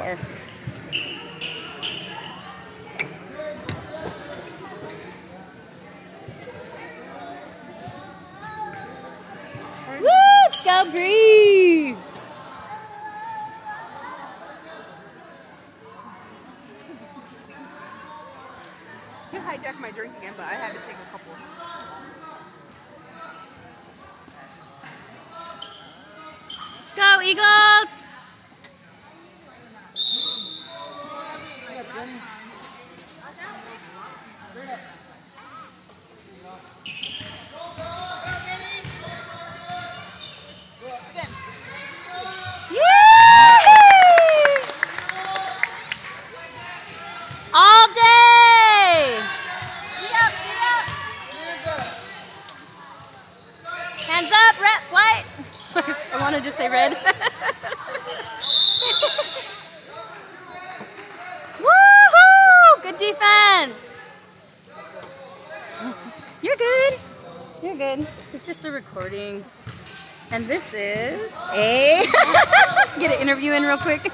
Or- Woo! Let's go, Bree! You hijacked my drink again, but I had to take a couple. Let's go, Eagles! Yay! All day! Hands up, red, white. I wanted to say red. Woohoo! Good defense. You're good. You're good. It's just a recording. And this is a get an interview in real quick.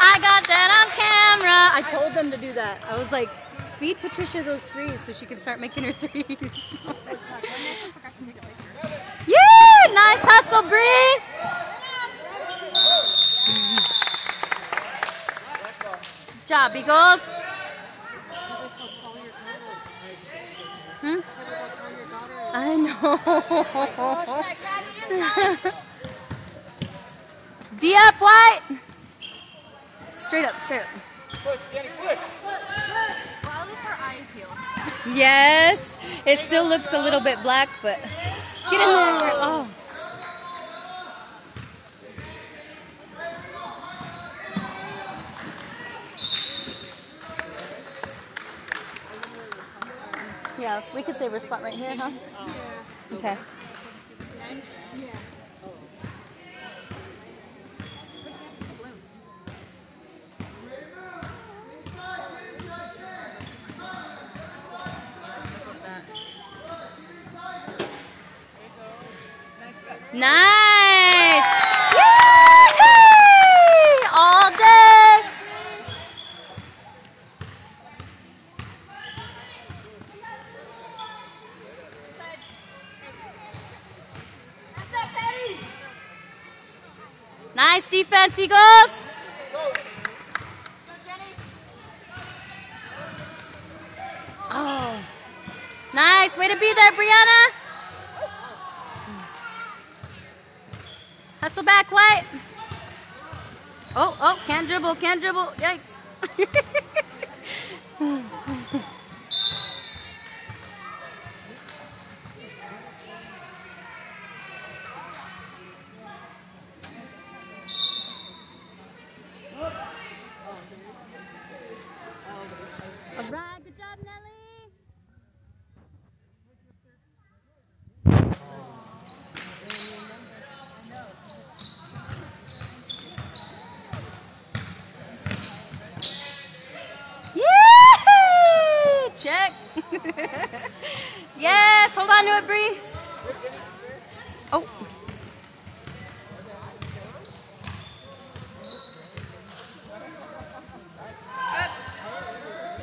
I got that on camera. I told them to do that. I was like, feed Patricia those threes so she can start making her threes. yeah! Nice hustle, Bree. Good job, Eagles. Hmm? I know. D up, white. Straight up, straight up. Well, at least her eyes heal. Yes, it still looks a little bit black, but get in there. Oh. oh. Yeah, we could save our spot right here, huh? Okay. Nice! All day! Nice defense, Eagles! Can't dribble, can't dribble. Yikes. All right, good job, Nelly. Yay! Check. yes, hold on to it, Bree. Oh.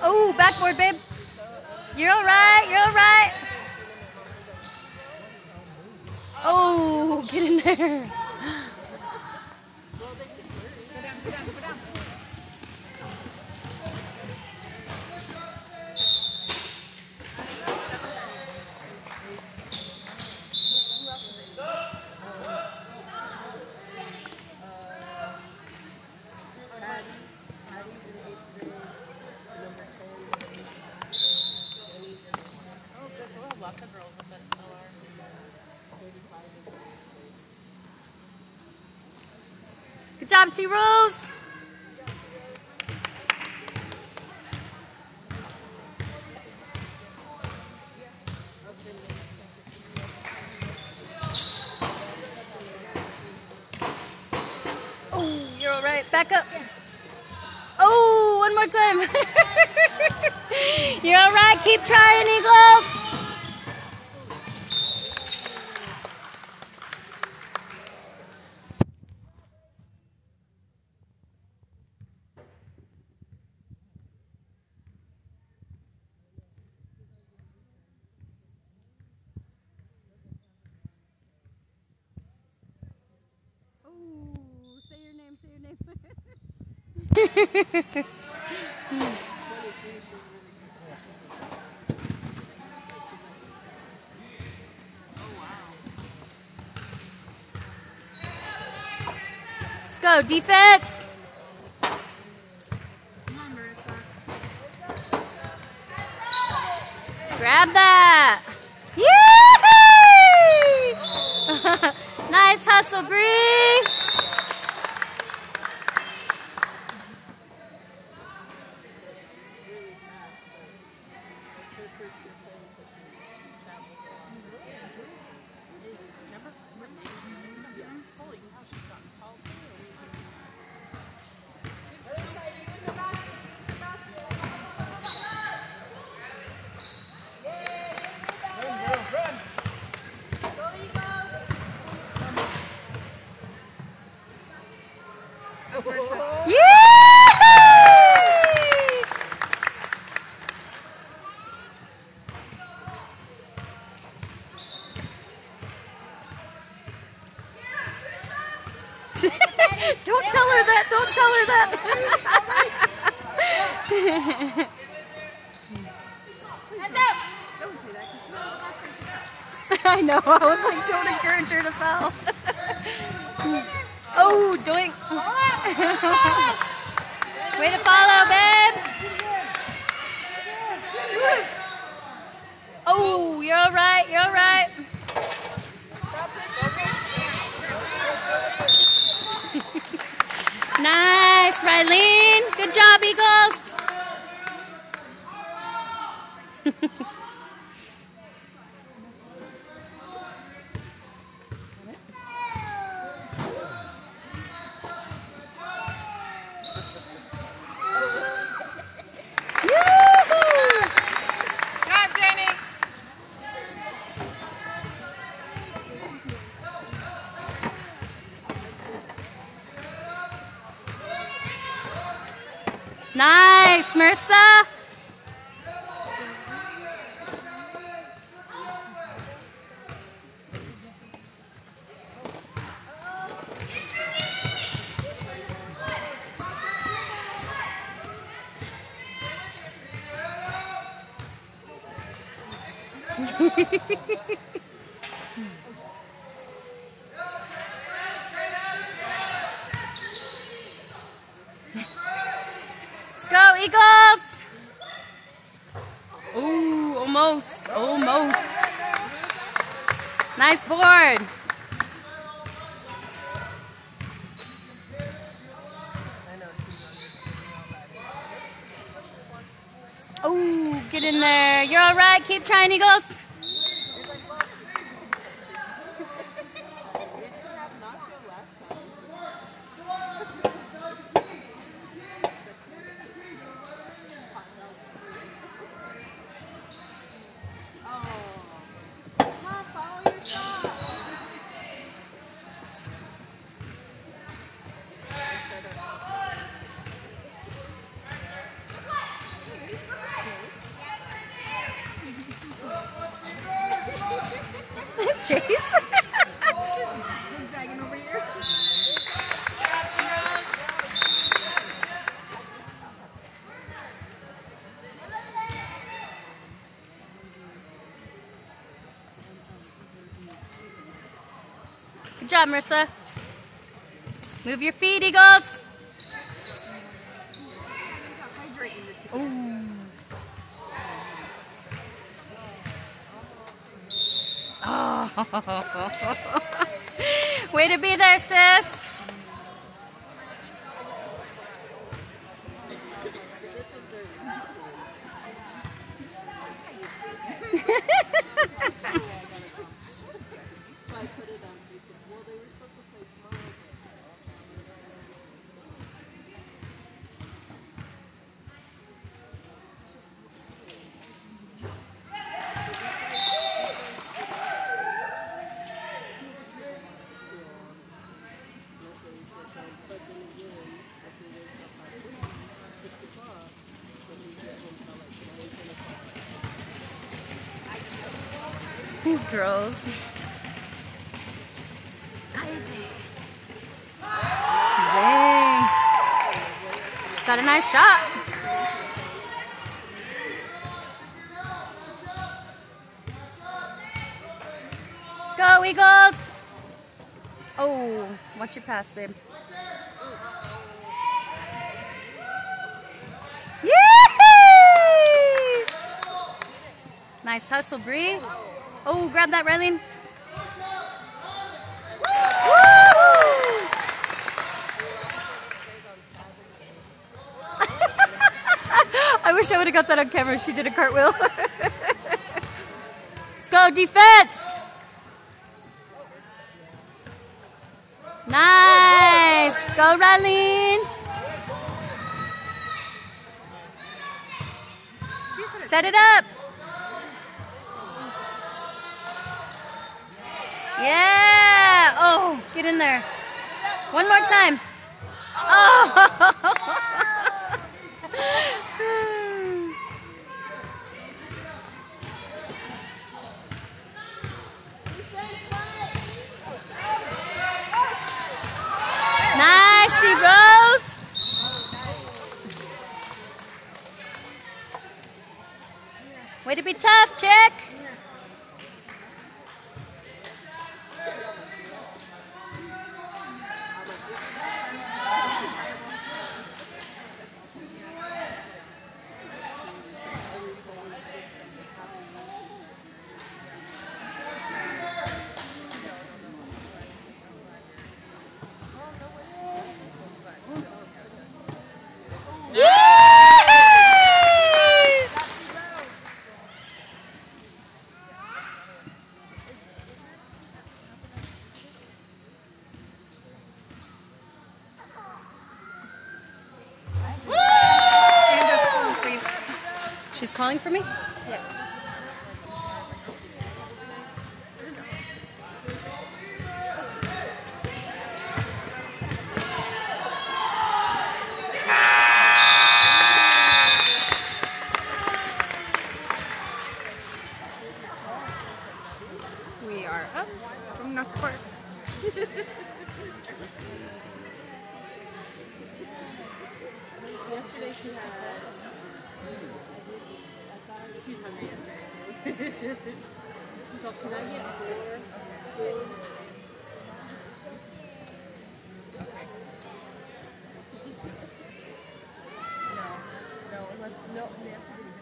Oh, backboard, babe. You're all right. You're all right. Oh, get in there. C Rules. Oh, you're all right. Back up. Oh, one more time. You're all right. Keep trying, Eagles. Let's go, defense. Grab that. Nice hustle, Bree. Holy cow, she's gotten tall too. Oh, Marissa. Yay! Don't tell her that. Don't tell her that. Don't say that, 'cause you know the last time she I know. I was like, don't encourage her to foul. oh, doink. Way to follow, babe. Oh, you're all right. You're all right. Nice, Good job, Eagles. Yoo-hoo! Good job, Jenny. Nice, Marissa. Let's go, Eagles! Ooh, almost, almost. Nice board. Ooh, get in there. You're all right. he trying, job, Marissa. Move your feet, Eagles. This. Oh. Way to be there, sis. Girls. Dang. She's got a nice shot. Let's go, Eagles. Oh, watch your pass, babe. Nice hustle, Bree. Oh, grab that. Woo! I wish I would have got that on camera. She did a cartwheel. Let's go, defense. Nice. Go, Rylene. Set it up. Yeah. Oh, get in there. One more time. Oh. Nice, Rose. Way to be tough, chick. Yay! And just pull free. She's calling for me? Yeah. We are up from Northport. Yesterday she had She's hungry yesterday. She's like, can I get four? No, no, unless, no, Nancy didn't.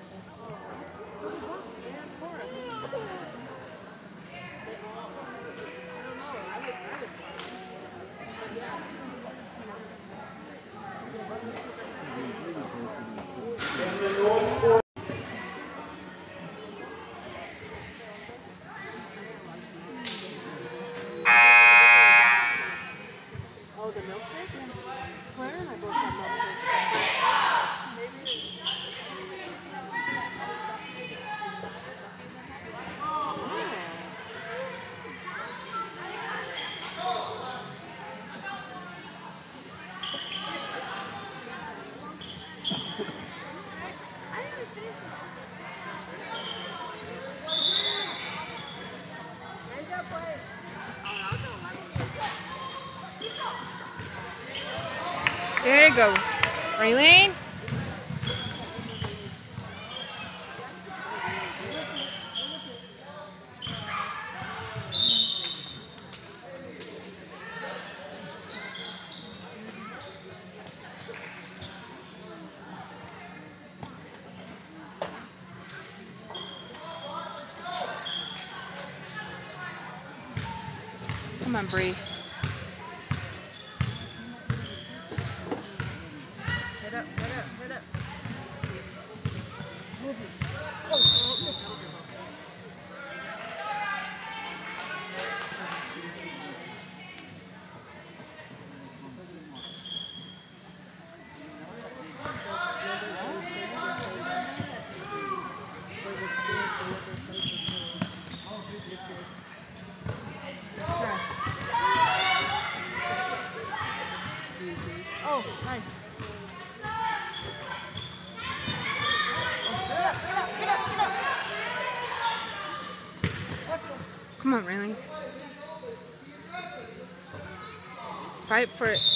Oh, the milkshake? Claire and I both have milkshakes. Maybe. There you go. Raylene? Come on, Bree. subscribe for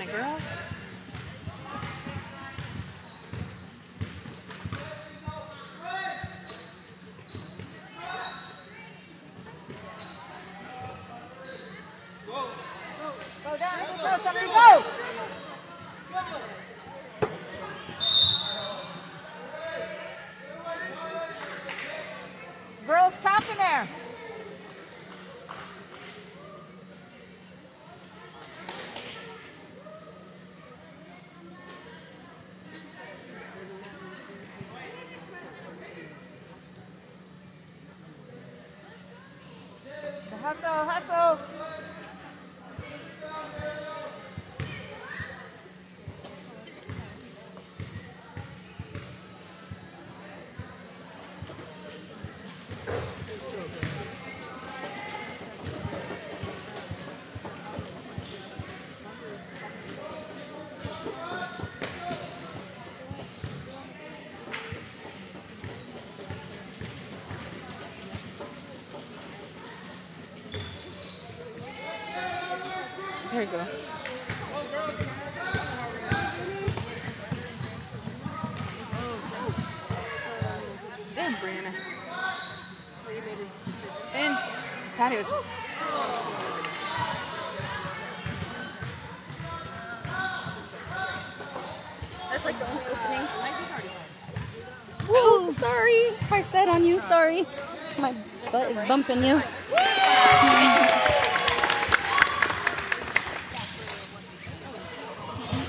on girl. There we go. Damn, Brianna. And patios. That's like the only opening. Whoa, sorry. I said on you, sorry. My butt is bumping you.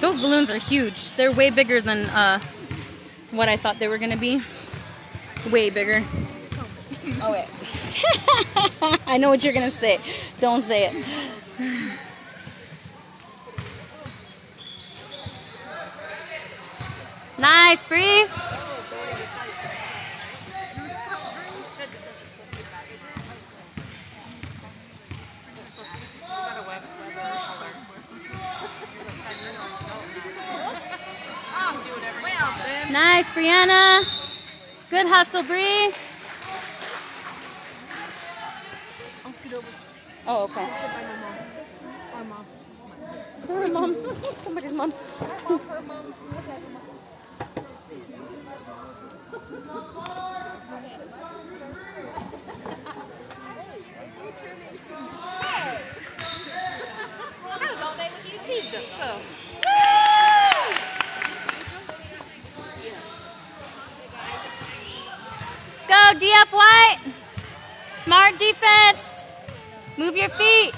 Those balloons are huge. They're way bigger than uh, what I thought they were going to be. Way bigger. Oh, wait. I know what you're going to say. Don't say it. nice, Bree. Good hustle, Bree. I'll scoot over. Oh, okay. Our mom. Her mom. Somebody's mom. Her mom. I was all day with you too, so. D up white. Smart defense. Move your feet.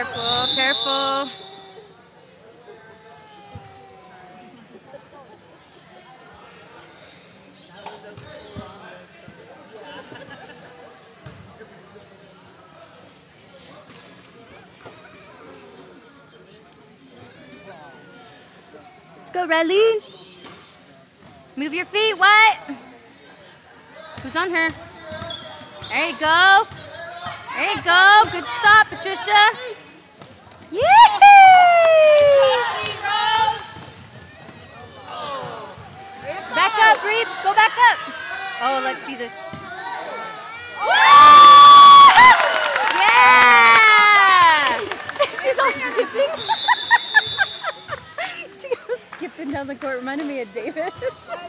Careful, careful. Let's go, Riley. Move your feet, what? Who's on her? There you go. There you go. Good stop, Patricia. Back up. Oh, let's see this. Yeah! She's all skipping. she was skipping down the court. Reminded me of Davis.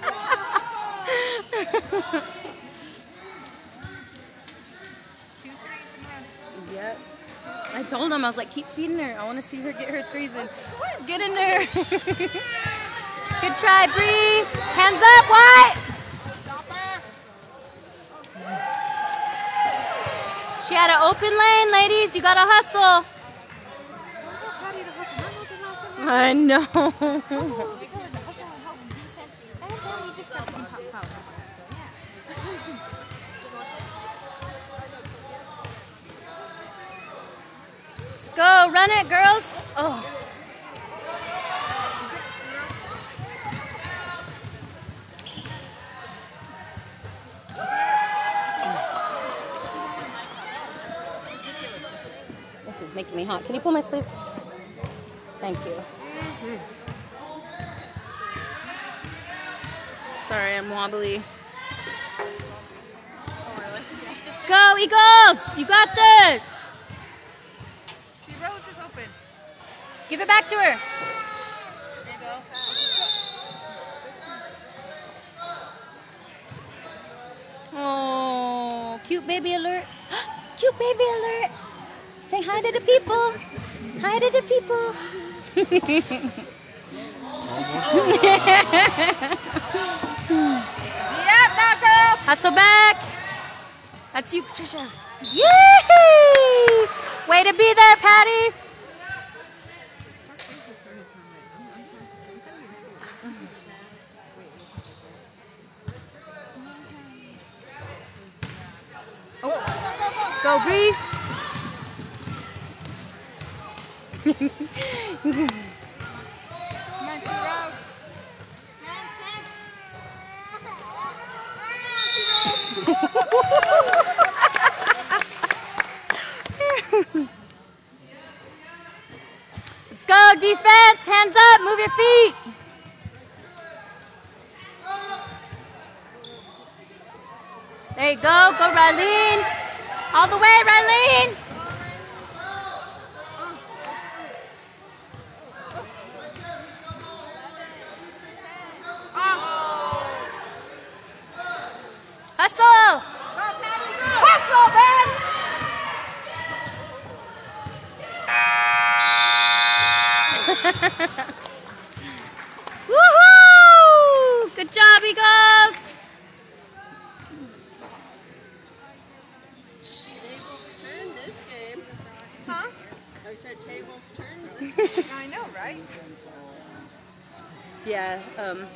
Yep. I told him, I was like, keep feeding her. I want to see her get her threes in. Get in there. Good try, Bree. Hands up, White. She had an open lane, ladies. You got to hustle. I know. Let's go. Run it, girls. Oh. This is making me hot. Can you pull my sleeve? Thank you. Sorry, I'm wobbly. Let's go, Eagles! You got this! See, Rose is open. Give it back to her. There you go. Oh, cute baby alert. cute baby alert. Say hi to the people. Hi to the people. Yep, that girl. Hustle back. That's you, Patricia. Yee! Way to be there, Patty. Oh. Go, Bree. Come on, Sue Rose. Let's go, defense. Hands up. Move your feet. There you go. Go, Rylene. All the way, Rylene. Hustle. Hustle, man! Woohoo! Good job, Eagles. Tables turn this game. Huh? I said tables turn this I know, right? Yeah, um,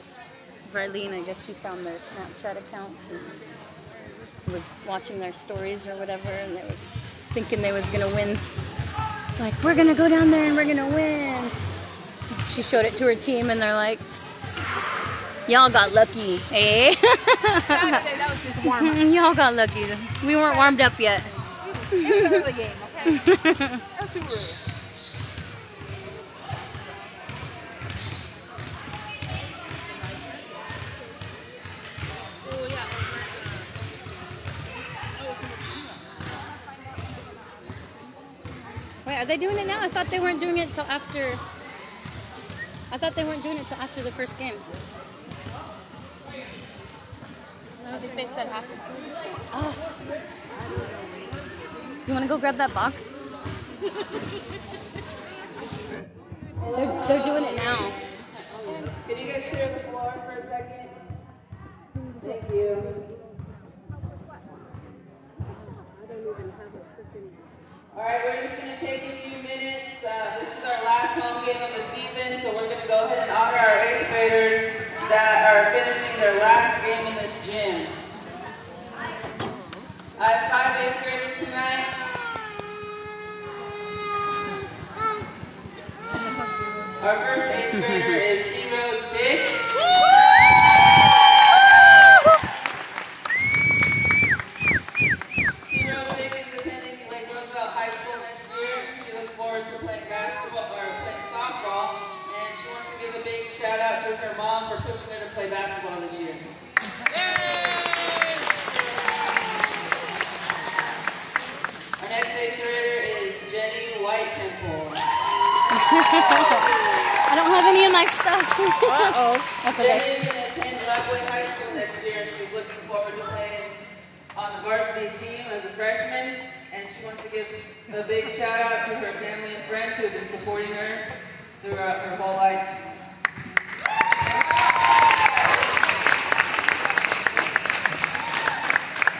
Rylene, I guess she found their Snapchat accounts and was watching their stories or whatever, and they was thinking they was gonna win. Like, we're gonna go down there and we're gonna win. She showed it to her team, and they're like, "Y'all got lucky, eh? Saturday, that was just warm up. Y'all got lucky. We weren't warmed up yet." It was an early game, okay? That was too early. They doing it now? I thought they weren't doing it till after. I thought they weren't doing it till after the first game. I don't think they said half. Oh. You want to go grab that box? they're, they're doing it now. Can you guys clear the floor for a second? Thank you. All right, we're just going to take a few minutes. Uh, this is our last home game of the season, so we're going to go ahead and honor our eighth graders that are finishing their last game in this gym. I have five eighth graders tonight. Our first eighth grader is C. Rose Dick. C. Rose Dick is attending Lake Roosevelt High School next year. She looks forward to playing basketball or playing softball, and she wants to give a big shout out to her mom for pushing her to play basketball this year. Our next eighth grader is Jenny White Temple. I don't have any of my stuff. Uh-oh. That's okay. Jenny is going to attend Lapwai High School next year, and she's looking forward to playing on the varsity team as a freshman. And she wants to give a big shout out to her family and friends who have been supporting her throughout her whole life.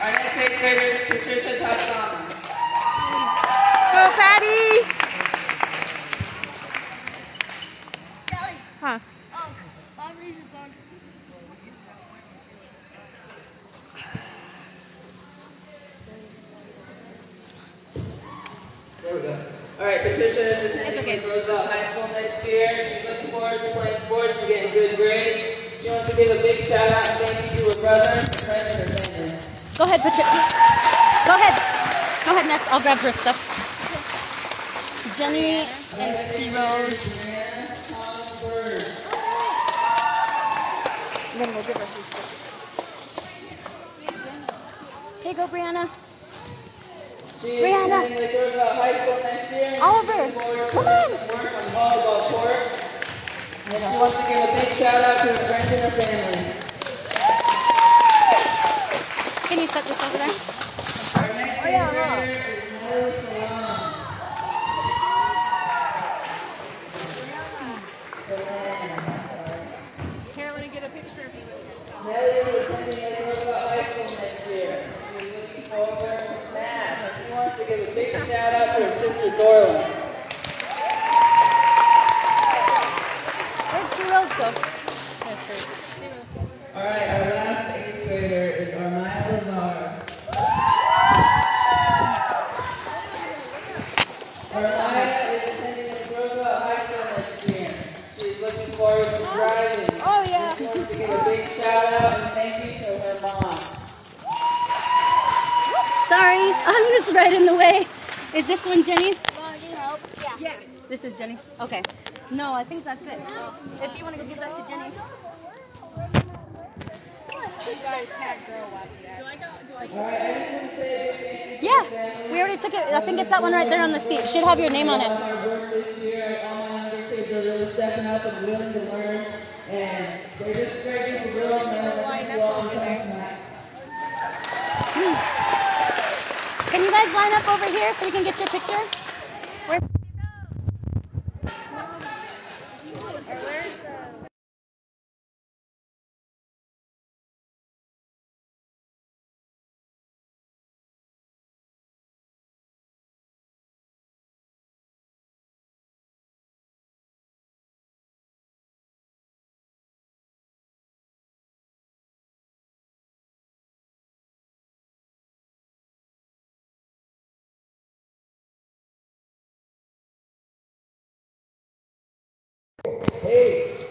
Our next eighth grader is Patricia Tatsama. Go ahead, Patricia. Go ahead. Go ahead, Ness. I'll grab her stuff. Jenny and C Rose. Then we'll give her his stuff. Here you go, Brianna. She Brianna. attending Lake Roosevelt High School next year. and Oliver, she's looking forward to come on. some work on the volleyball court. And she wants to give a big shout out to her friends and her family. Can you set this over there? Our next eighth grader is Nelly let me get a picture of you. Nelly is attending Lake High School next year. She's looking forward to math. And she wants to give a big shout out to her sister Dorlin. Where'd C Rose go? There's hers. All right, our last eighth grader is Armaya Lazar. Armaya is attending Lake Roosevelt High School driving. Oh yeah. She wants to give a big shout out and thank you to her mom. Sorry, I'm right in the way. Is this one Jenny's? Yeah. This is Jenny's? Okay. No, I think that's it. If you want to go give that to Jenny. Yeah, we already took it. I think it's that one right there on the seat. It should have your name on it. Our this year, all my younger kids are really stepping up and willing to learn. And they're just great people, real men. Thank you all for coming tonight. Can you guys line up over here so we can get your picture?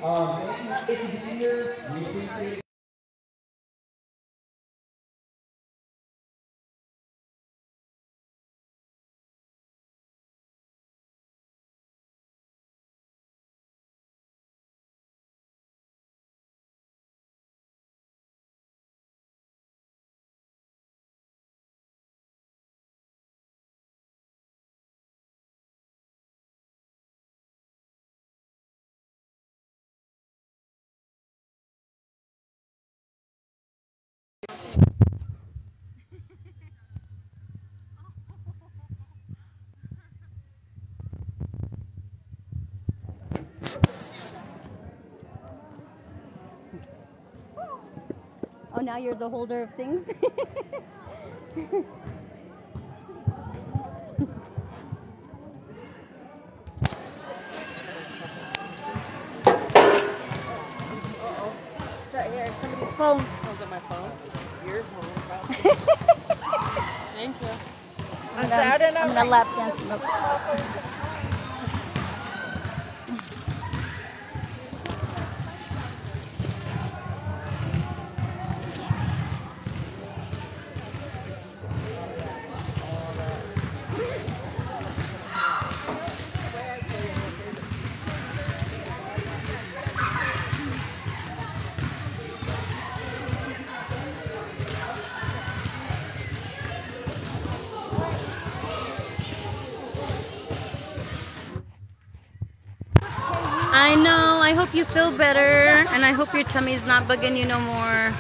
Amém. Oh, now you're the holder of things? Right here, somebody's phone. Was it my phone? Your phone. Thank you. Saturday I'm gonna lap dance. Nope. I know. I hope you feel better, and I hope your tummy's not bugging you no more.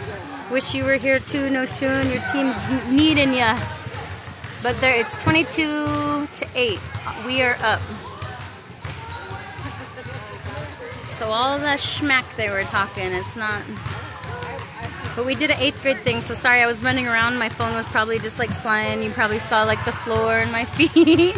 Wish you were here too, No Shun. Your team's needing ya. But there, it's 22 to 8. We are up. So all that schmack they were talking, it's not. But we did an eighth grade thing, so sorry I was running around. My phone was probably just like flying. You probably saw like the floor and my feet.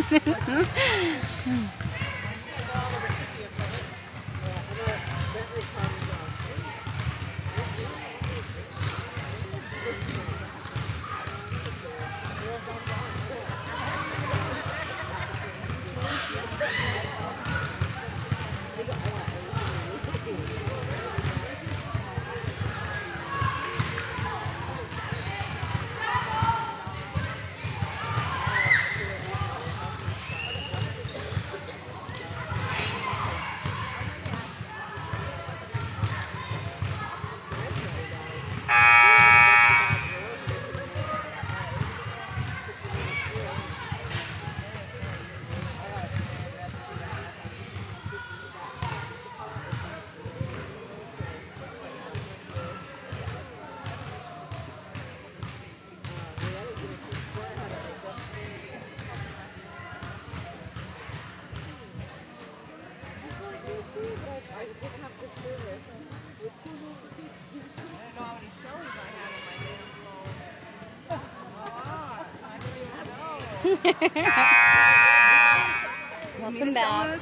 Welcome back.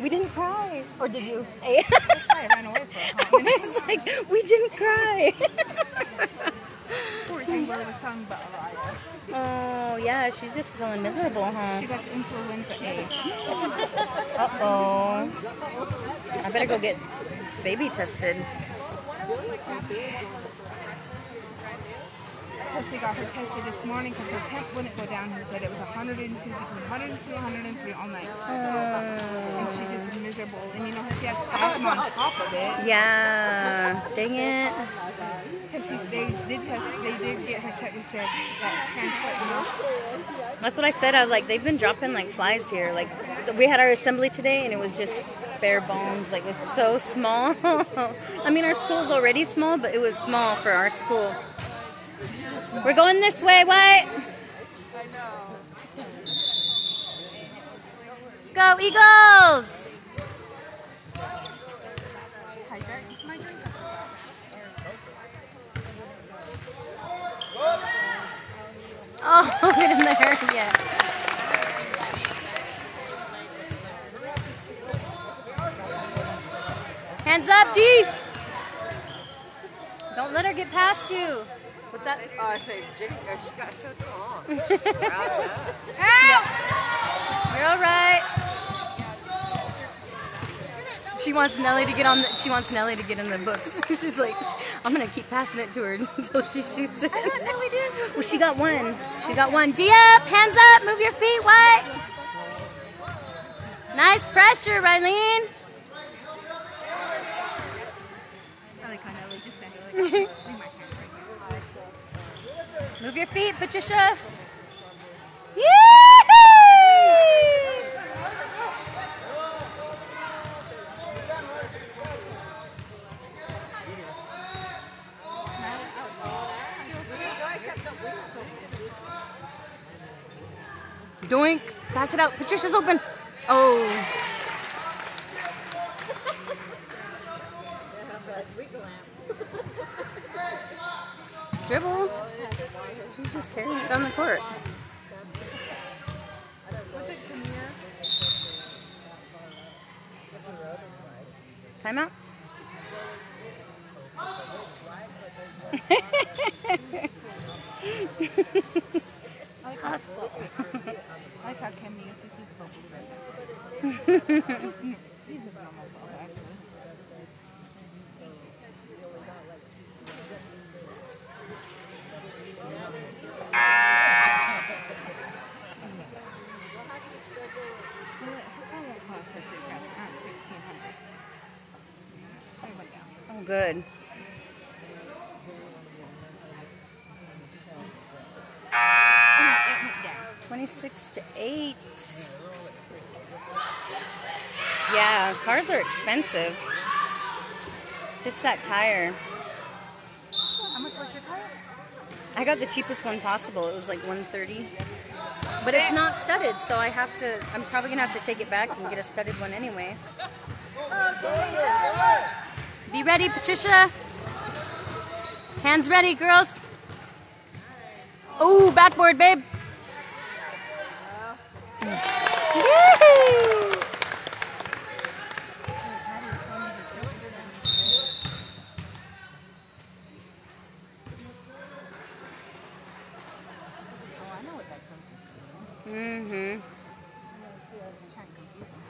We didn't cry. Or did you? I ran away for a was like, we didn't cry. Poor thing, but it was talking about Araya. oh, yeah, she's just feeling miserable, huh? She got influenza A. Uh oh. I better go get baby tested. Pussy got her tested this morning because her temp wouldn't go down. He said it was 102, between 102 and 103 all night. And she's just miserable. And you know how she has asthma on top of it. Yeah. Dang it. Because they did test, they did get her checked and she has you? That's what I said. I was like, they've been dropping like flies here. Like, we had our assembly today, and it was just bare bones. Like, it was so small. I mean, our school's already small, but it was small for our school. We're going this way. What? Let's go, Eagles! Oh, get in there. Yeah. Hands up, D! Don't let her get past you. What's that? Oh, I say, Jenny, uh, she got so tall. You're all right. She wants Nellie to get on. The, she wants Nellie to get in the books. She's like, I'm gonna keep passing it to her until she shoots it. Well, she got one. She got one. D up, hands up, move your feet. What? Nice pressure, Rylene. I like how Nelly just said it. Like, leave my hand right here. Move your feet, Patricia. Doink. Pass it out. Patricia's open. Oh. Dribble. Just carrying it down the court. Was it Camille? Timeout. I like how, Hustle. I like how Camille says she's purple right He's, he's his normal self, actually. What what will cost her three thousand? Uh, sixteen hundred. I went down. Oh, good. No, it went down. 26 to 8. Yeah, cars are expensive. Just that tire. How much was your tire? I got the cheapest one possible. It was like 130. But it's not studded, so I have to I'm probably going to have to take it back and get a studded one anyway. Be ready, Patricia. Hands ready, girls. Oh, backboard, babe. Oh, I know what that coach is. Mm-hmm. Trying to confuse him.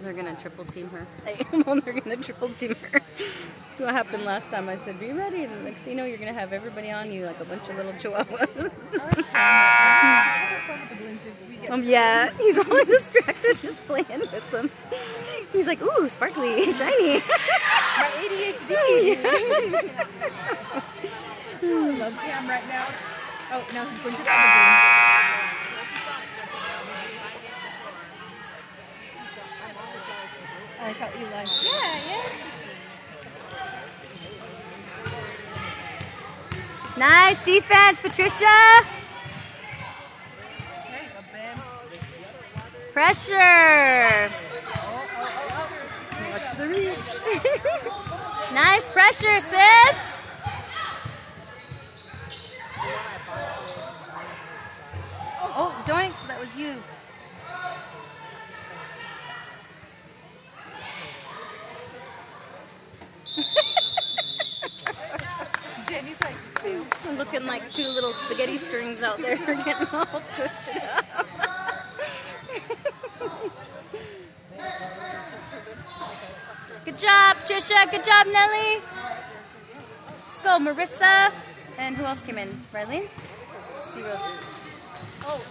They're gonna triple team her. well, they're gonna triple team her. That's what happened last time. I said, "Be ready." And next thing you know, you're gonna have everybody on you like a bunch of little chihuahuas. um, yeah, he's all distracted, just playing with them. He's like, "Ooh, sparkly, shiny." My ADHD. Hmm. Love cam right now. Oh, no, he's going to the other I like how Eli. Yeah, yeah. nice defense, Patricia. Pressure. Watch the reach. nice pressure, sis. Oh, doink, that was you. two little spaghetti strings out there getting all twisted up. Good job, Trisha. Good job, Nellie. Let's go, Marissa. And who else came in? Marlene? Sue Rose. Oh,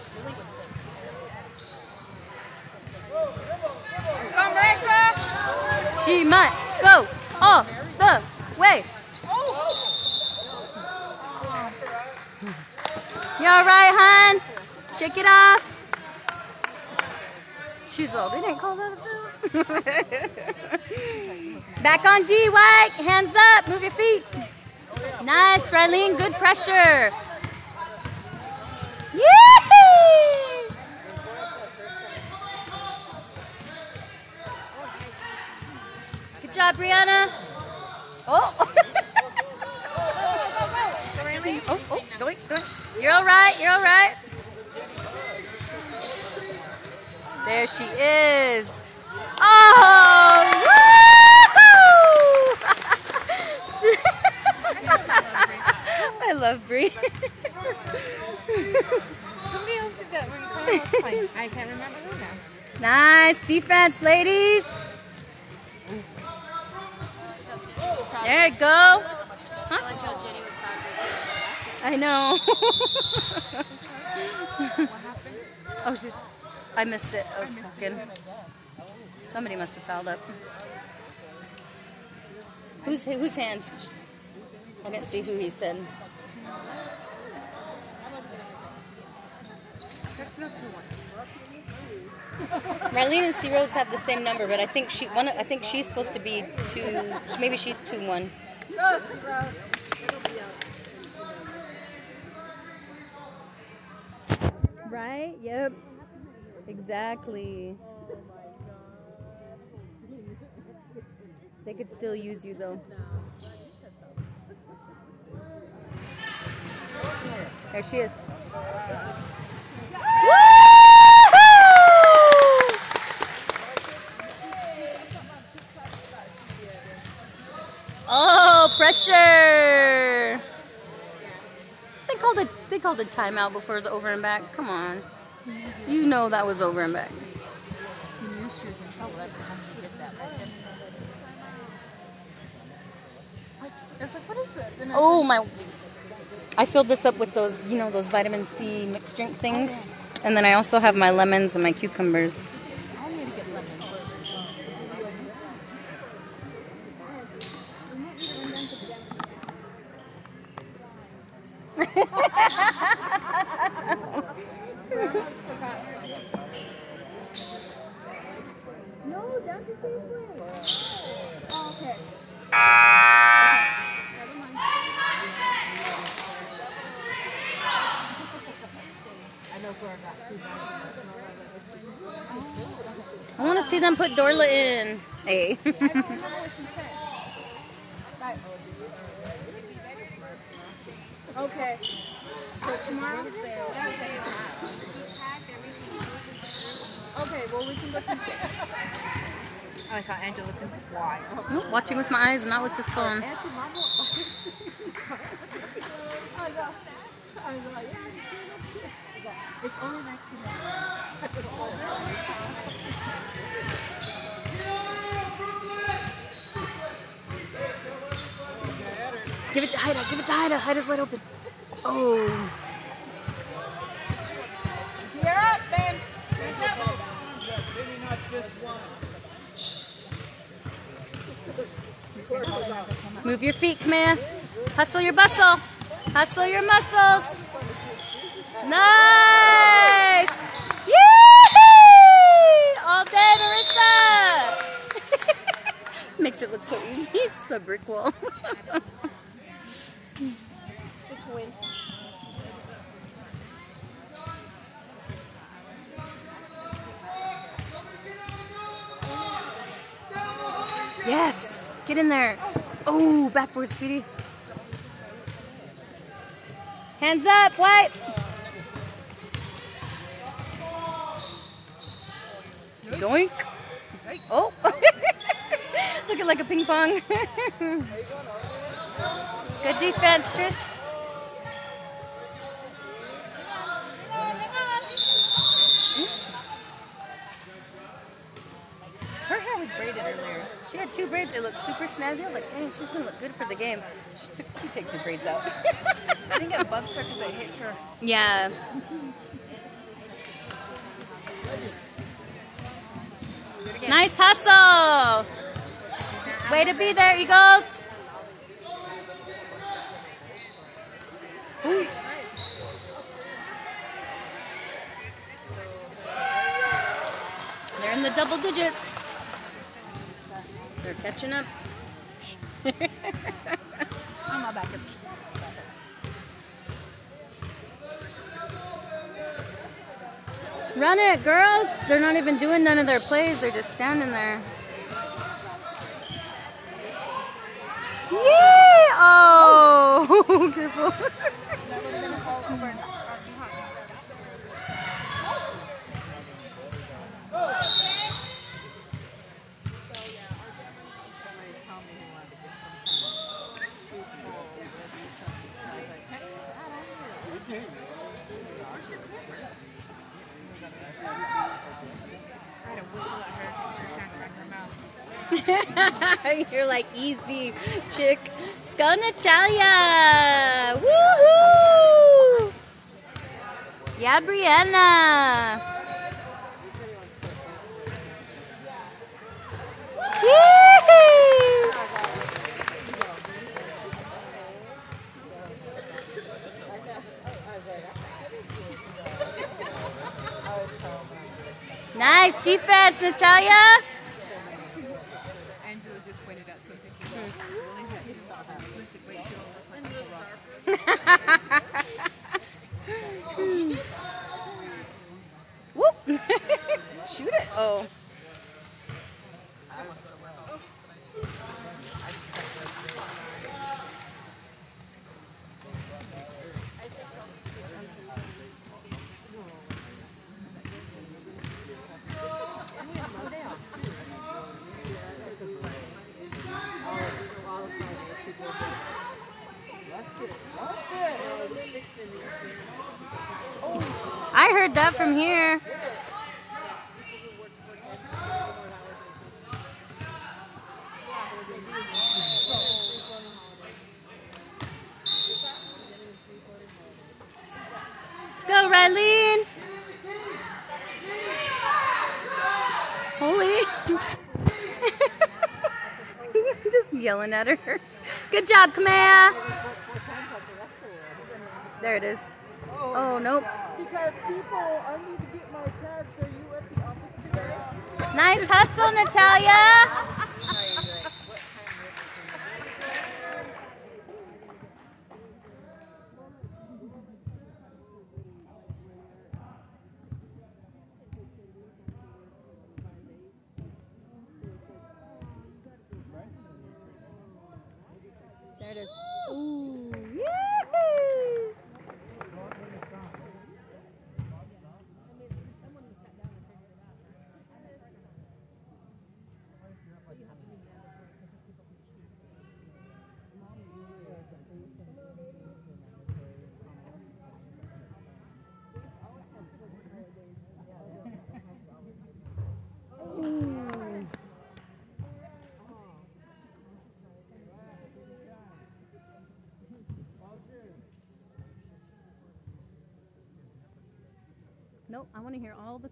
Go, Marissa! She might go all the way. You alright, hon? Shake it off. She's all, they didn't call that a foul. Back on D, White. Hands up. Move your feet. Nice, Rylene. Good pressure. Yee! Good job, Brianna. Oh. oh, oh, doink, doink. You're all right. You're all right. There she is. Oh, woo! I love Brie. Somebody else did that when Carla was playing. I can't remember who now. nice defense, ladies. There you go. Huh? I know. oh, she's. I missed it. I was talking. Somebody must have fouled up. Whose whose hands? I didn't see who he said. There's no 2 1. Marlene and C Rose have the same number, but I think she one. I think she's supposed to be two. Maybe she's two one. Right? Yep. Exactly. They could still use you though. There she is. Oh, pressure! They called it timeout before the over and back. Come on, you know that was over and back. Knew she was in trouble. That's how that. It's like, what is it? Oh my! I filled this up with those, you know, those vitamin C mixed drink things, and then I also have my lemons and my cucumbers. I need to get lemon. No, down the same way. Oh, okay. Never mind. I know Gordon got two I want to see them put Dorla in. Hey. I don't remember what she said. Like, okay. So tomorrow? Okay, well we can go Tuesday. I like how Angela can fly. Watching with my eyes, not with this phone. Auntie, mom won't- I know. I know. Yeah. It's only like Give it to Haida. Give it to Haida. Haida's wide open. Oh. You're up, Ben. Move your feet, here. Hustle your bustle. Hustle your muscles. Nice. Yee! All day, Marissa. Makes it look so easy. Just a brick wall. Win. yes. Get in there. Oh, backward, sweetie. Hands up, white. Doink. Oh. Looking like a ping pong. Good defense, Trish. Hmm? Her hair was braided earlier. She had two braids. It looked super snazzy. I was like, dang, she's gonna look good for the game. She took, she takes her braids out. I think it bugs her because it hits her. yeah. Do it again. Nice hustle. Way to be there, Eagles. Ooh. They're in the double digits. They're catching up. I'm not back. Run it, girls. They're not even doing none of their plays. They're just standing there. Yay! Oh, careful. You're like easy, chick. Let's go, Natalia. Woohoo! Yeah, Brianna. Nice defense, Natalia. Angela just pointed out something. Really. Lifted weights, you don't look like Uncle Rob. Shoot it. Oh. I heard that from here. Let's go, Rylene. Holy. Yelling at her. Good job, Kamea. There it is. Oh, oh, nope. Because people, I need to get my tags. Are you at the office today? Nice hustle, Natalia. Want to hear all the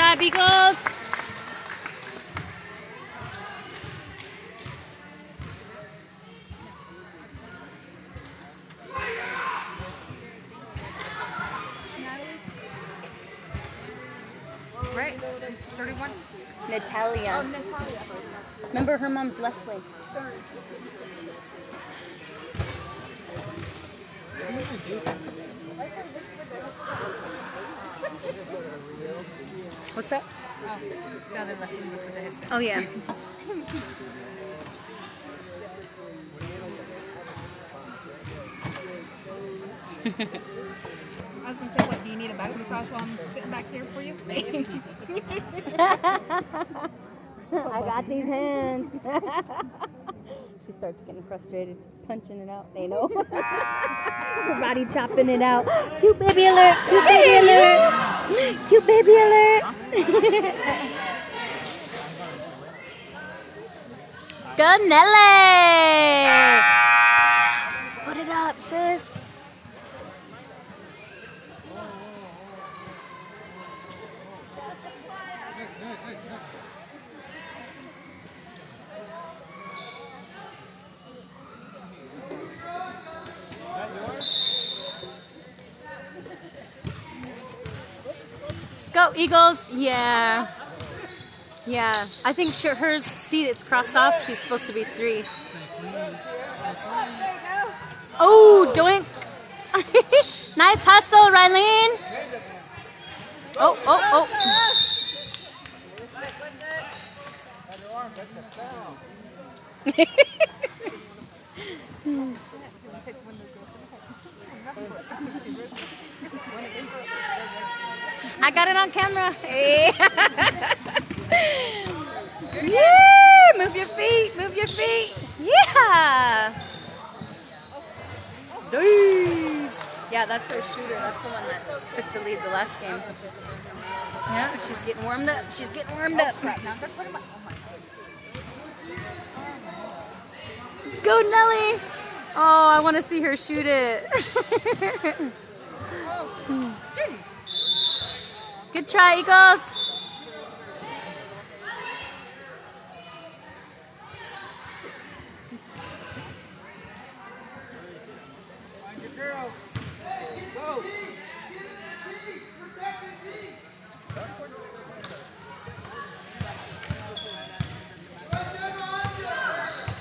job, Eagles. Right? 31? Oh, Natalia. Natalia. Remember her mom's Leslie. Third. What's that? Oh, the other lesson looks at the headset. Oh yeah. I was gonna say, what, do you need a back massage while I'm sitting back here for you? I got these hands. starts getting frustrated, just punching it out. They know. Karate chopping it out. Cute baby alert! Cute baby alert! Cute baby alert! Let's go, Nelly! Put it up, sis. Eagles. Yeah. Yeah. I think sure hers, see, it's crossed off. She's supposed to be three. Oh, doink. nice hustle, Rylene. Oh, oh, oh. I got it on camera. Hey. yeah, move your feet, move your feet. Yeah. Nice. Yeah, that's their shooter. That's the one that took the lead the last game. Yeah, she's getting warmed up. She's getting warmed up. Oh, crap, now they're putting my, oh my Let's go, Nelly. Oh, I want to see her shoot it. Oh, Good try, Eagles.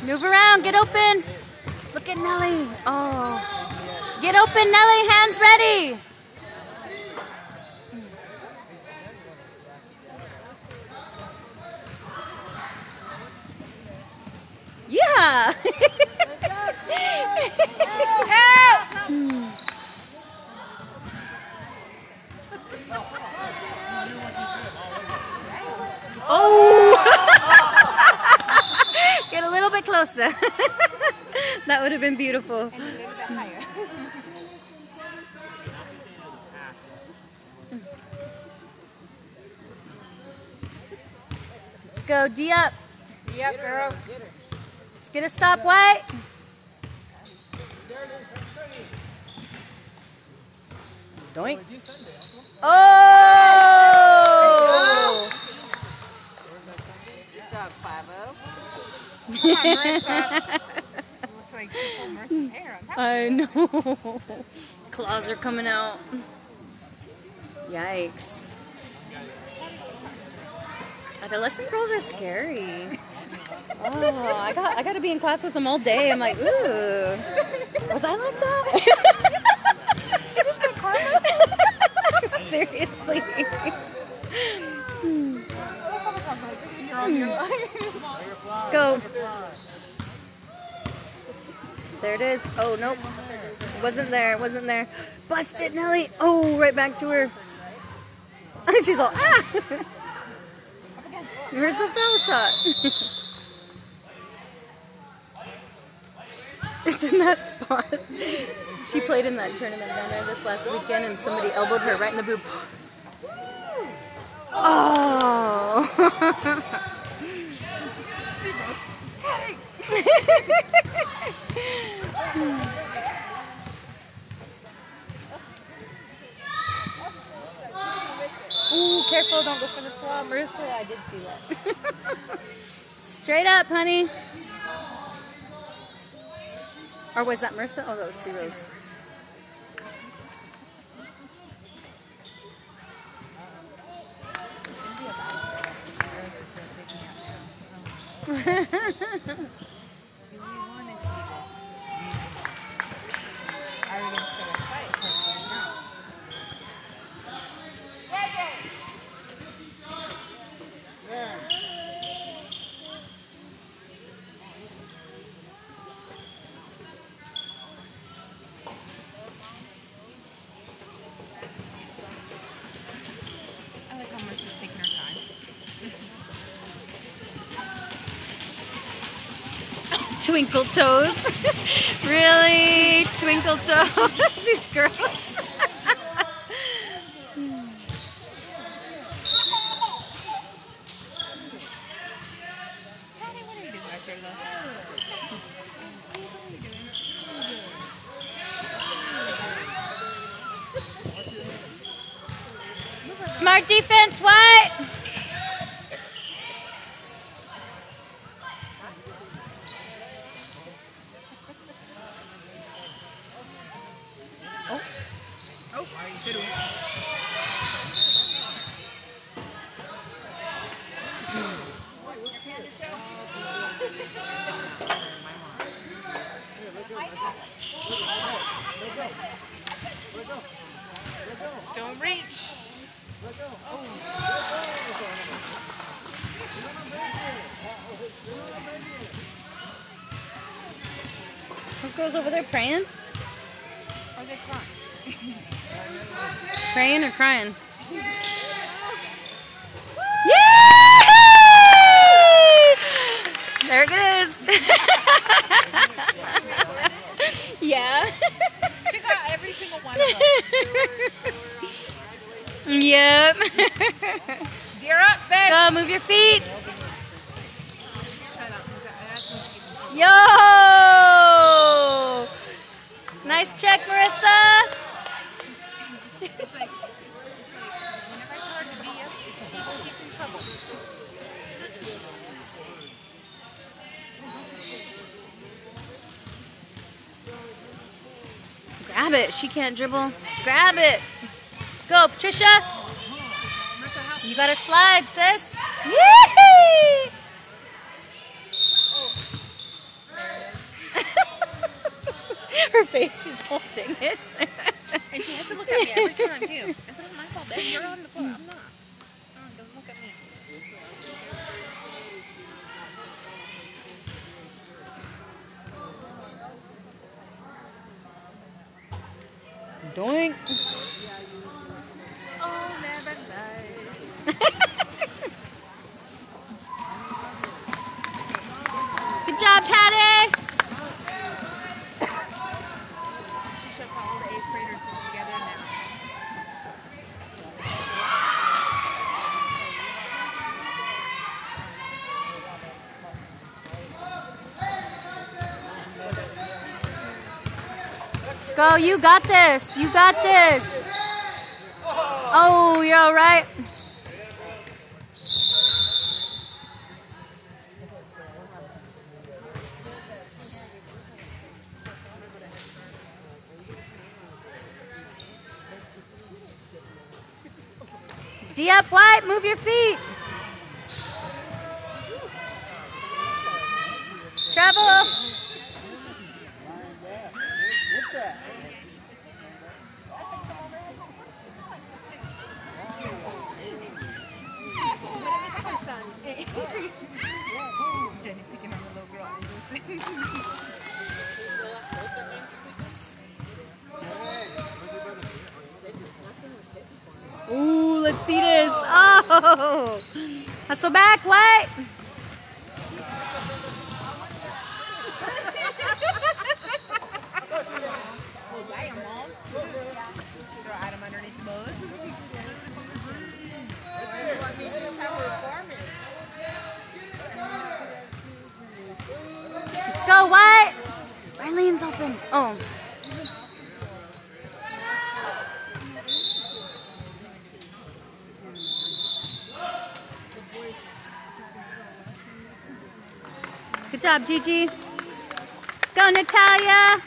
Move around, get open. Look at Nelly. Oh. Get open, Nelly, hands ready. Yeah. oh. Get a little bit closer. that would have been beautiful. And a little bit higher. Let's go, D up. yep, girls. Let's get a stop, White. Doink. Oh! Good job, Five-O. Come on, Marissa. Looks like she pulled Marissa's hair. I know. Claws are coming out. Yikes. Adolescent girls are scary. Oh, I got I got to be in class with them all day. I'm like, ooh, was I like that? Is this my karma? Seriously. Let's go. There it is. Oh nope, wasn't there. Wasn't there. Busted, Nelly. Oh, right back to her. She's all ah. Where's the foul shot? it's in that spot. She played in that tournament down there this last weekend, and somebody elbowed her right in the boob. Oh. See, bro. Ooh, careful, don't go for the swab. Marissa, I did see that. Straight up, honey. Or was that Marissa? Oh, that was Sue Rose. I Twinkle toes. really? Twinkle toes? These girls. Patty, what are you doing back there, though? Smart defense, what? Oh, good one. Don't reach. Those girls over there praying? Are they crying? Praying or crying? There it is. yeah. Check out every single one of them. yep. Deer up, babe. Go, move your feet. Shut up. That's what you Yo! Nice check, Marissa. It's like, it's like, whenever I tell her to be up, she, she's in trouble. Grab it. She can't dribble. Grab it. Go, Patricia. You gotta slide, sis. Yee! Her face, she's holding it. And she has to look at me every time, too. It's not my fault, babe. You're on the floor. I'm not. Oh, don't look at me. Doink. Good job, Patty. She should call all the eighth graders in together now. Let's go. You got this. You got this. Oh, you're all right. D up, white. Move your feet. Travel. Underneath the bus. Let's go, white. Rylene's open. Oh. Job, Gigi. Let's go, Natalia.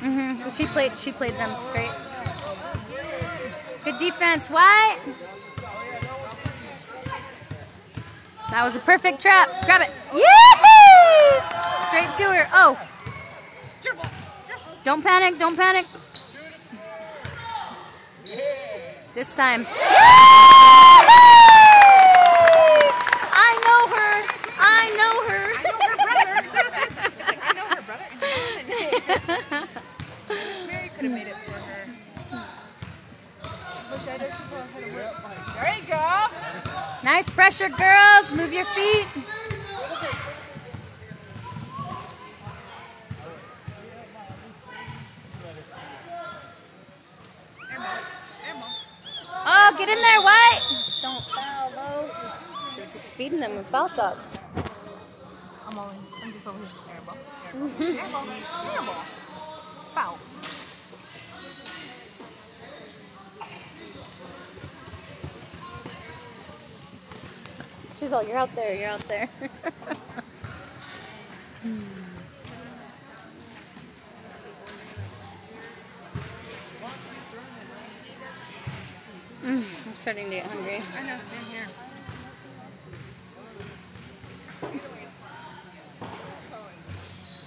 Mm-hmm. She played. She played them straight. Good defense, What? That was a perfect trap. Grab it. Yee! Straight to her. Oh. Don't panic. Don't panic. This time. I know her. I know her. I know her brother. Like, I know her brother. And Mary could have made it for her. Wish I did. She probably had to work. There you go. Nice pressure, girls. Move your feet. Oh, get in there, White. Don't foul, though. You're feeding them with foul shots. I'm only. I'm just over here. Airball. Airball. Airball. Airball. Foul. She's all, you're out there, you're out there. Mm, I'm starting to get hungry. I know. Same here.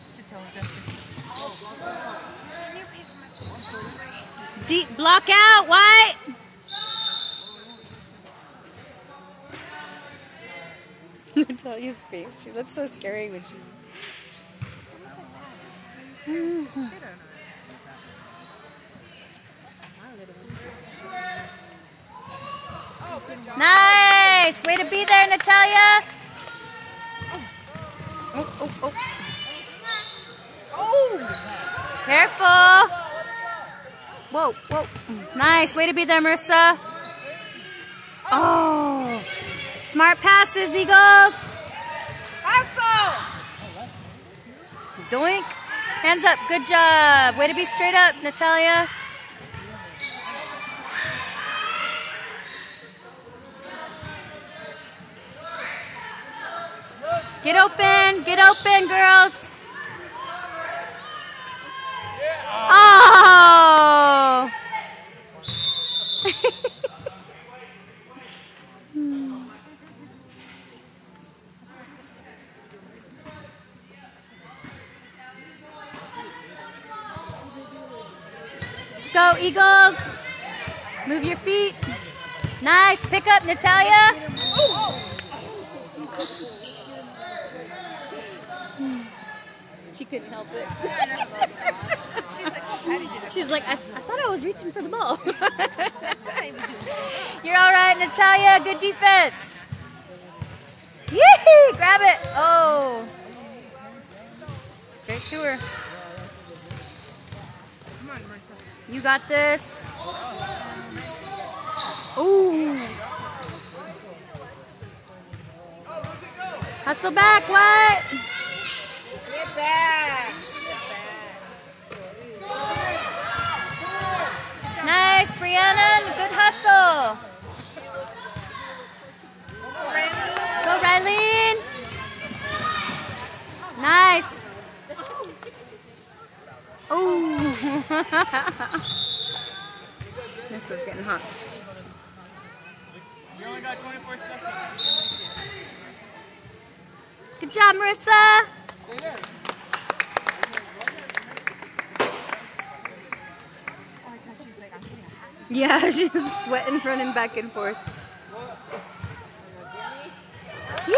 Should tell Justin. Can you pay for my Deep block out, White. Natalia's face. She looks so scary when she's. Nice! Way to be there, Natalia! Oh, oh, oh. Oh! Careful! Whoa, whoa. Nice. Way to be there, Marissa. Oh. Smart passes, Eagles. Hustle! Doink. Hands up. Good job. Way to be straight up, Natalia. Get open. Get open, girls. Oh. Let's go, Eagles. Move your feet. Nice. Pick up, Natalia. She couldn't help it. She's like, I, I thought I was reaching for the ball. You're all right, Natalia. Good defense. Yee! Grab it. Oh. Straight to her. Come on, Marissa. You got this. Ooh. Hustle back, what? Get back. Nice, Brianna. Good hustle. Go, Rylene. Nice. Oh. this is getting hot. You only got 24 seconds. Good job, Marissa. I like she's like, I'm getting. Yeah, she's sweating, running back and forth. Yay!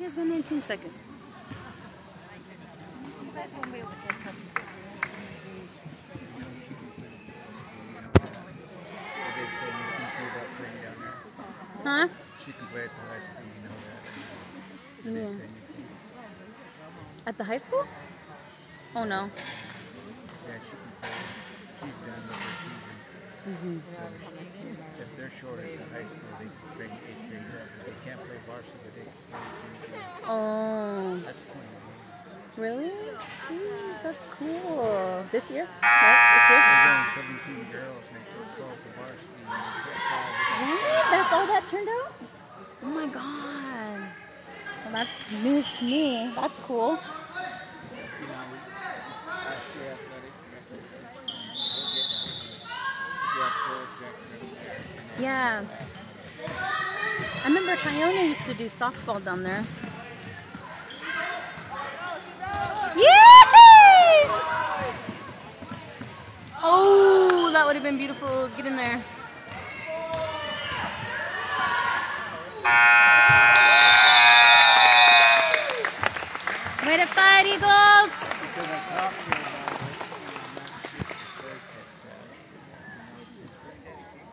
Guys got 19 seconds. Huh? She can play at the high school, you know that. Yeah. say you can. At the high school? Oh no. Yeah, she can play. She's done with her season. So she, if they're short at the high school, they can bring eighth grades up. They can't play varsity, but they can play JV. Oh. That's 20 games. Really? Jeez, that's cool. This year? Right? There's only 17 girls and they put 12 to varsity. This year? What? That's all that turned out? Oh my god. Well, that's news to me. That's cool. you know, last year athletic director, we'll get Yeah. I remember Kiona used to do softball down there. Yay! Oh, that would have been beautiful. Get in there. Ah. Way to fight, Eagles! Because I talked to her about it, and now she just says that, uh, you know, it's great.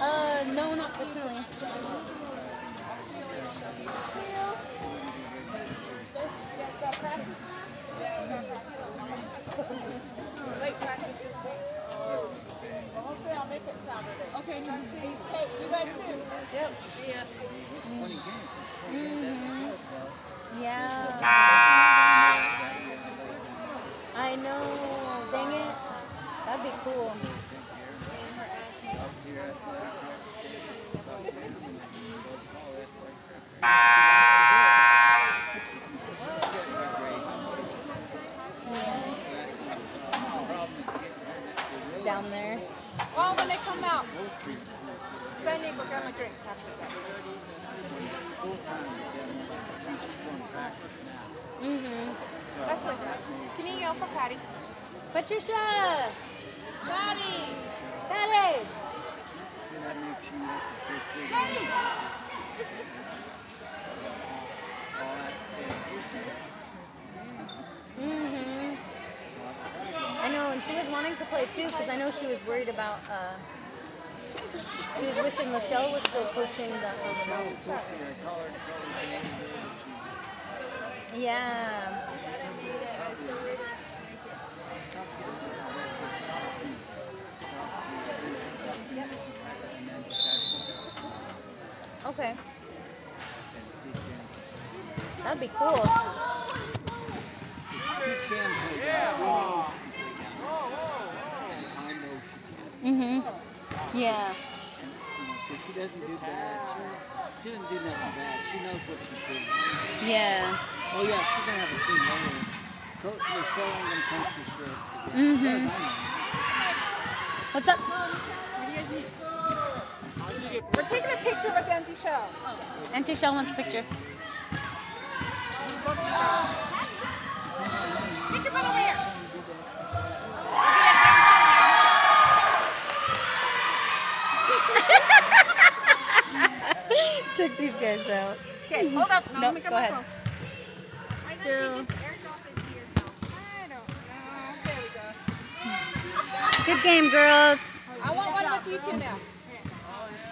Uh, no, not personally. Late practice this week. Hopefully I'll make it Saturday. Okay, Hey, you guys too. Yep. See ya. Yeah. I know. Dang it. That'd be cool. Down there. Well, when they come out, San Diego, grab my drink. after that. Mm-hmm. Leslie, can you yell for Patty? Patricia! Patty! Patty! That makes you look the first grade. Mm-hmm. I know, and she was wanting to play too because I know she was worried about. Uh, she was wishing Michelle was still coaching the. Um, yeah. Okay. That'd be cool. Mhm. Yeah. She doesn't do bad. She, doesn't do nothing bad. She knows what she's doing. Yeah. Oh yeah, she's gonna have a team. Coach was showing them country shit. Mhm. What's up? We're taking a picture with Auntie Shell. Oh. Auntie Shell wants a picture. Both of you guys. Get your butt over here. Check these guys out. Okay, hold up. No, No, let me grab go my ahead. phone. Still. I don't know. There we go. Good game, girls. I want one with you two now.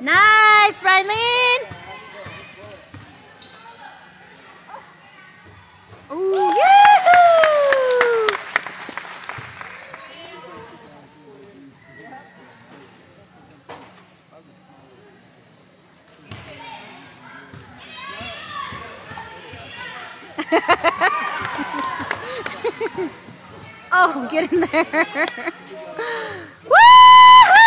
Nice, Rylene. Ooh, yoo-hoo! Oh, get in there. Woohoo!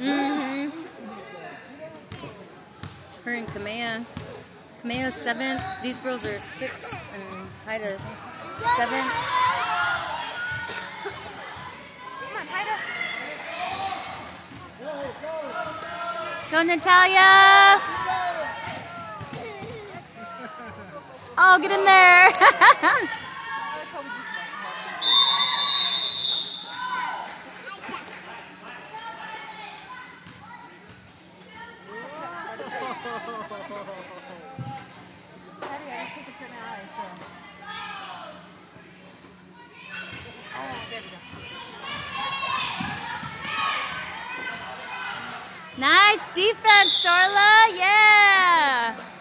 Mhm. Her and Kamea. Seventh. These girls are sixth, and Haida seventh. Come on, Haida. Go, Natalia! Oh, get in there! Let's hope we just walk. Daddy, I just took it to my eyes, so. Oh, there we go. nice defense, Darla! Yeah!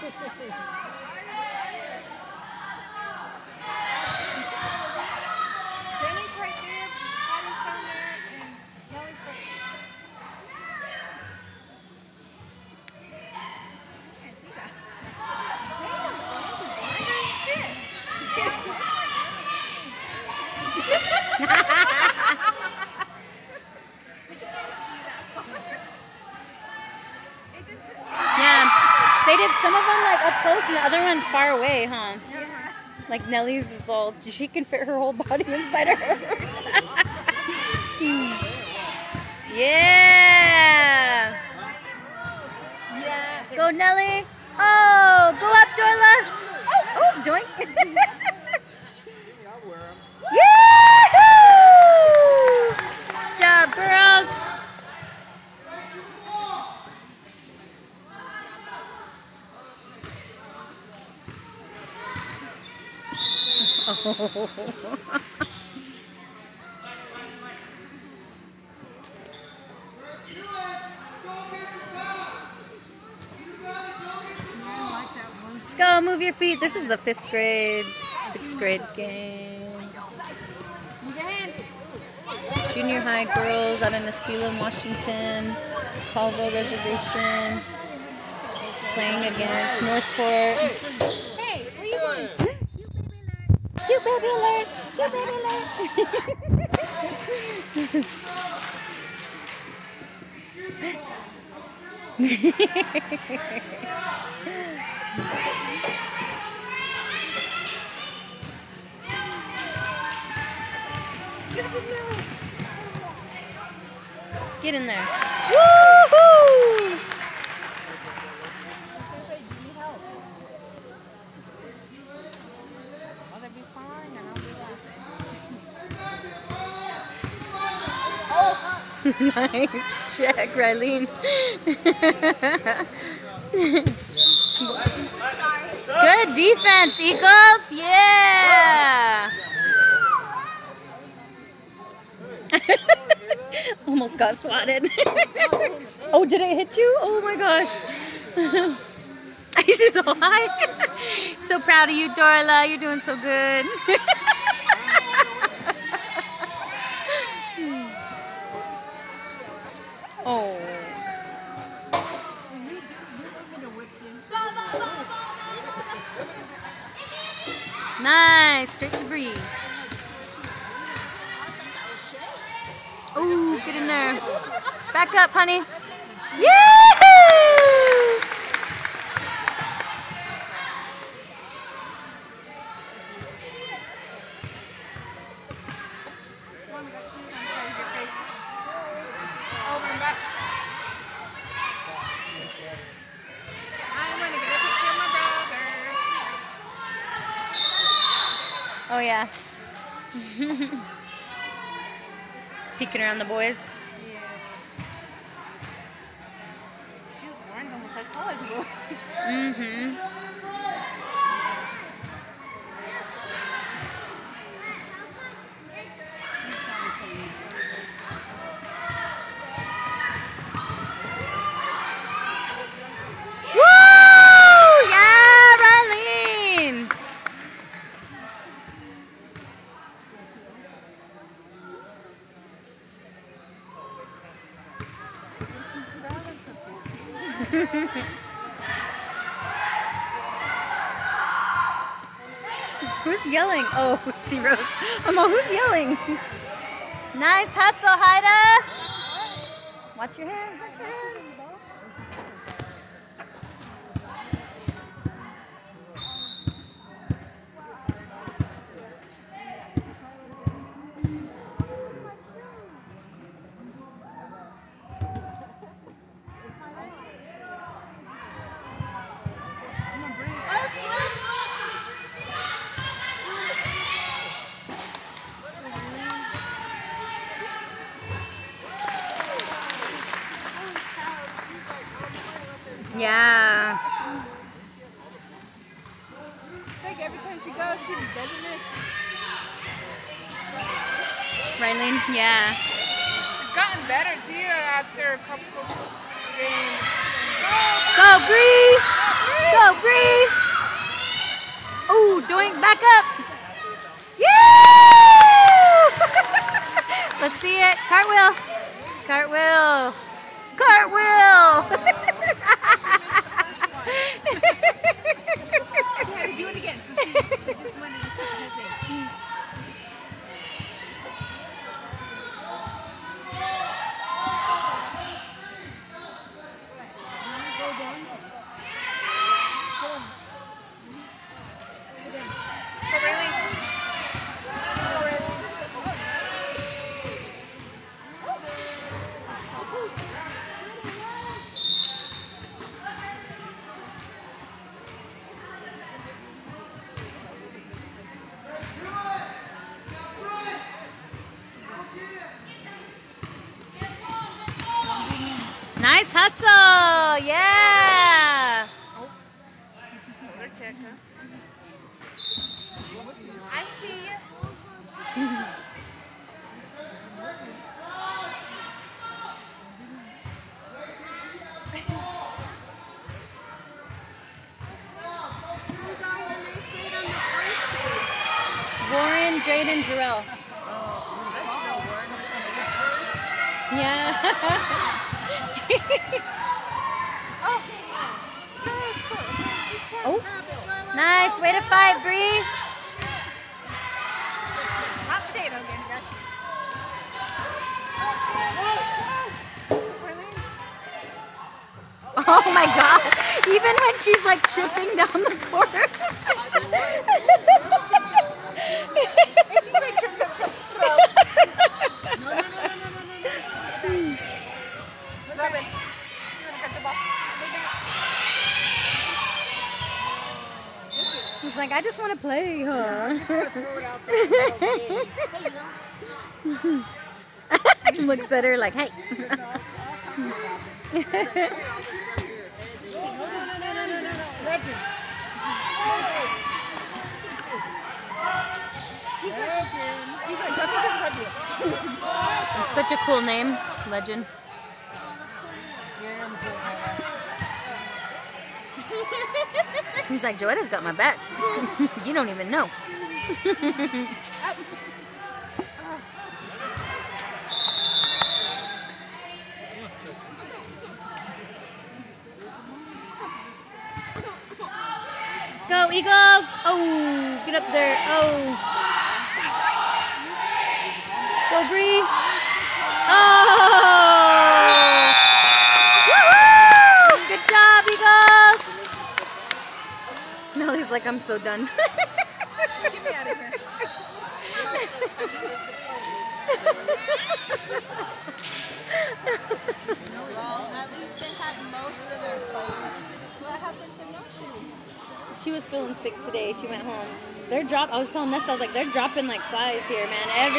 Jenny's right there, Patty's down there, and Nellie's right Can't see that. Damn, Jenny's blinding shit. It just Yeah. They did some of them like up close and the other one's huh? Like Nellie's is all, she can fit her whole body inside of hers. yeah! Yeah. Go, Nellie! Oh, go up, Dorla! Oh, oh doink! Yahoo! Good job, girls! Let's go, move your feet. This is the fifth grade, sixth grade game. Junior high girls out in Nespelem, Washington, Colville Reservation, playing against Northport. Hey, where you going? You Get in there. Woohoo! I was gonna say, do you need help? Oh, they'll be fine, and I'll do that. nice check, Raylene. Good defense, Eagles. Yeah. Almost got swatted. oh, did it hit you? Oh my gosh. She's so high. so proud of you, Dorla. You're doing so good. Oh. Nice. Straight to Bree. Ooh, get in there. Back up, honey. Yahoo! Come on, we got two on the side of your face. Over and back. I'm gonna get a picture of my brother. Oh yeah. Peeking around the boys. Yeah. Shoot, Warren's almost as tall as Will. Mm-hmm. Woo! Yeah, Raylene! Who's yelling? Oh, see Rose. I'm all, who's yelling? Nice hustle, Haida. Watch your hands. Yeah. Like every time she goes, she doesn't miss. Rylene? Yeah. She's gotten better too after a couple games. Go, Bree! Go, Bree! Ooh, doink, back up! Yeah! Let's see it. Cartwheel. Cartwheel. Cartwheel. She had to do it again, so she, she just wanted to stick her thing. Go, Riley. Go, Riley. Nice hustle. Yeah. Shoulder check, huh? I see you. Warren, Jaden, Jarrell. Yeah. oh, nice. Way to fight, Bree. Hot potato again, guys. Oh my god. Even when she's like tripping down the court. He's like, I just want to play, huh? he Looks at her like, hey. He's like, don't think it's. Such a cool name, legend. He's like, Joetta's got my back. you don't even know. Let's go, Eagles! Oh, get up there. Oh. Go, Bree. Oh! Nellie's like, I'm so done. Get me out of here. Well, at least they had most of their players. What happened to No Shoe? she was feeling sick today. She went home. They're drop. I was telling Nessa, I was like, they're dropping like flies here, man. Every